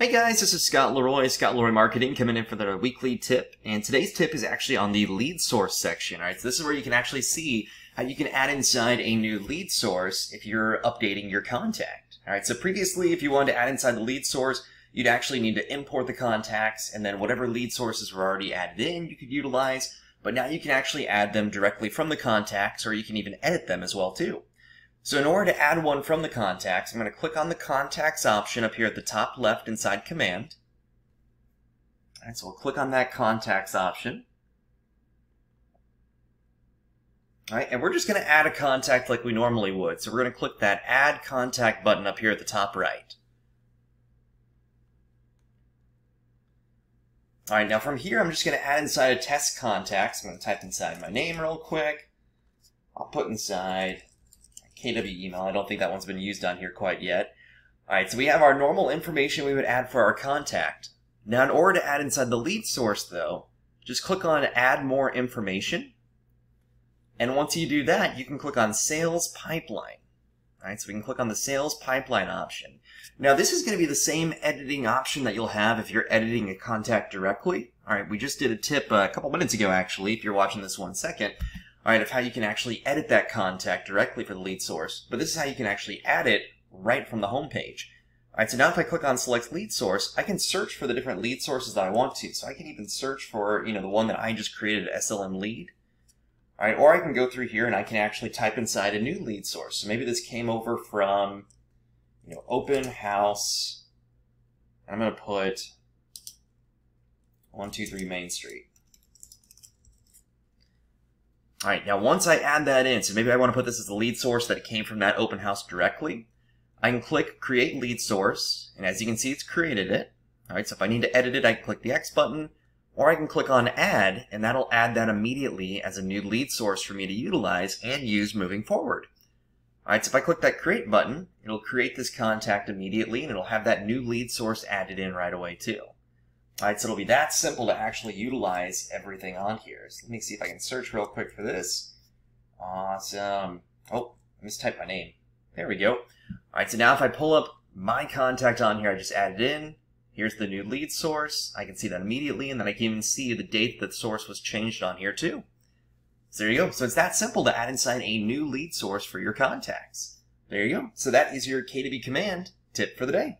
Hey guys, this is Scott Le Roy, Scott Le Roy Marketing, coming in for the weekly tip. And today's tip is actually on the lead source section. Alright, so this is where you can actually see how you can add inside a new lead source if you're updating your contact. Alright, so previously, if you wanted to add inside the lead source, you'd actually need to import the contacts, and then whatever lead sources were already added in, you could utilize. But now you can actually add them directly from the contacts, or you can even edit them as well too. So in order to add one from the contacts, I'm going to click on the contacts option up here at the top left inside command. Alright, so we'll click on that contacts option. Alright, and we're just going to add a contact like we normally would. So we're going to click that add contact button up here at the top right. Alright, now from here I'm just going to add inside a test contacts. I'm going to type inside my name real quick. I'll put inside KW email. I don't think that one's been used on here quite yet. Alright, so we have our normal information we would add for our contact. Now, in order to add inside the lead source, though, just click on Add More Information. And once you do that, you can click on Sales Pipeline. Alright, so we can click on the Sales Pipeline option. Now, this is going to be the same editing option that you'll have if you're editing a contact directly. Alright, we just did a tip uh, a couple minutes ago, actually, if you're watching this one second, alright, of how you can actually edit that contact directly for the lead source. But this is how you can actually add it right from the home page. Alright, so now if I click on select lead source, I can search for the different lead sources that I want to. So I can even search for, you know, the one that I just created, SLM lead. Alright, or I can go through here and I can actually type inside a new lead source. So maybe this came over from, you know, open house. I'm going to put 123 Main Street. All right, now once I add that in, so maybe I want to put this as the lead source that it came from that open house directly, I can click create lead source, and as you can see, it's created it. All right, so if I need to edit it, I can click the X button, or I can click on add, and that'll add that immediately as a new lead source for me to utilize and use moving forward. All right, so if I click that create button, it'll create this contact immediately, and it'll have that new lead source added in right away too. Alright, so it'll be that simple to actually utilize everything on here. So let me see if I can search real quick for this. Awesome. Oh, I mistyped my name. There we go. Alright, so now if I pull up my contact on here, I just added in. Here's the new lead source. I can see that immediately, and then I can even see the date that the source was changed on here too. So there you go. So it's that simple to add inside a new lead source for your contacts. There you go. So that is your KW command tip for the day.